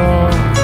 song